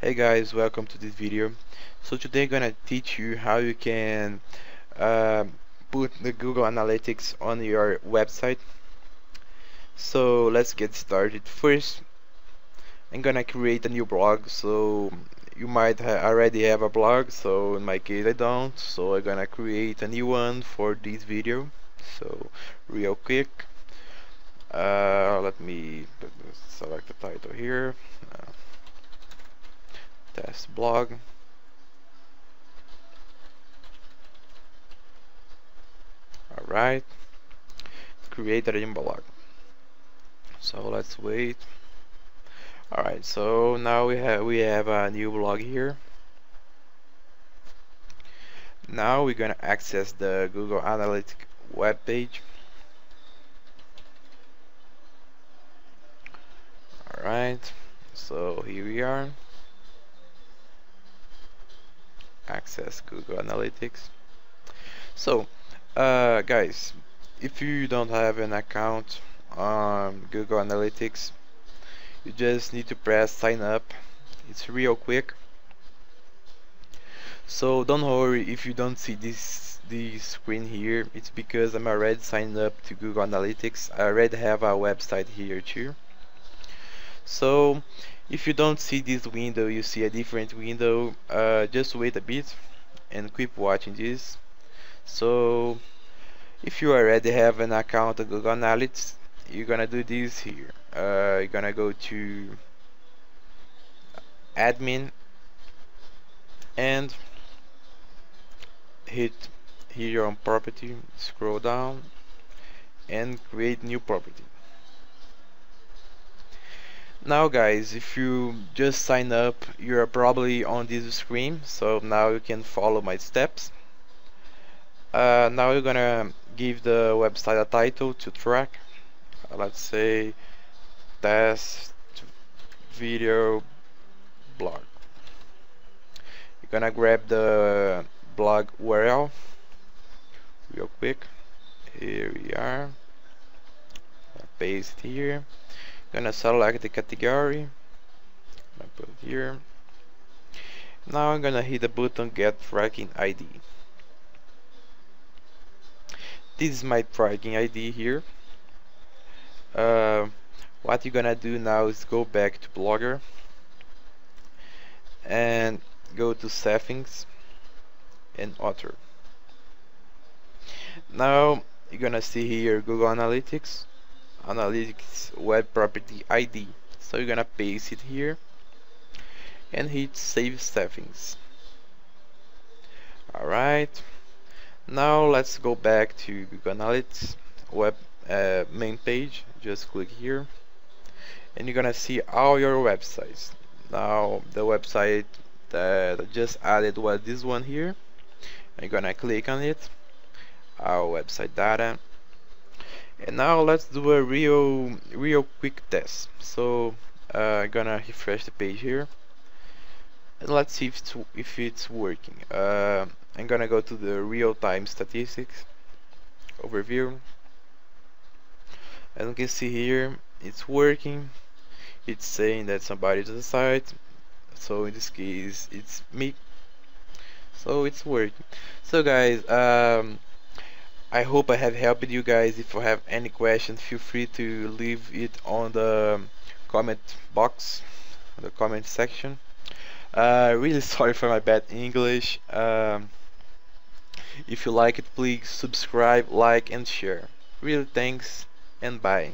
Hey guys, welcome to this video. So today I'm gonna teach you how you can uh, put the Google Analytics on your website. So let's get started. First, I'm gonna create a new blog. So you might ha already have a blog. So in my case, I don't. So I'm gonna create a new one for this video. So real quick, uh, let me select the title here. Uh, test blog. Alright create a new blog so let's wait. Alright so now we have we have a new blog here. Now we're gonna access the Google Analytics web page. Alright so here we are access Google Analytics. So uh, guys if you don't have an account on Google Analytics you just need to press sign up. It's real quick. So don't worry if you don't see this this screen here. It's because I'm already signed up to Google Analytics. I already have a website here too so if you don't see this window you see a different window. Uh, just wait a bit and keep watching this. So if you already have an account of Google Analytics you're gonna do this here. Uh, you're gonna go to admin and hit here on property scroll down and create new property now guys if you just sign up you're probably on this screen so now you can follow my steps. Uh, now you're gonna give the website a title to track. Uh, let's say test video blog. You're gonna grab the blog URL real quick. Here we are. Paste here gonna select the category. I put here. Now I'm gonna hit the button get tracking ID this is my tracking ID here. Uh, what you're gonna do now is go back to Blogger and go to settings and author. Now you're gonna see here Google Analytics analytics web property ID so you're gonna paste it here. And hit save settings. Alright. Now let's go back to Google Analytics web uh, main page. Just click here. And you're gonna see all your websites. Now the website that I just added was this one here. I'm gonna click on it. Our website data and now let's do a real real quick test. So uh, I'm gonna refresh the page here. And let's see if it's, if it's working. Uh, I'm gonna go to the real-time statistics overview. As you can see here it's working. It's saying that somebody's on the site so in this case it's me. So it's working. So guys um, I hope I have helped you guys. If you have any questions, feel free to leave it on the comment box, the comment section. Uh, really sorry for my bad English. Um, if you like it, please subscribe, like, and share. Really thanks, and bye.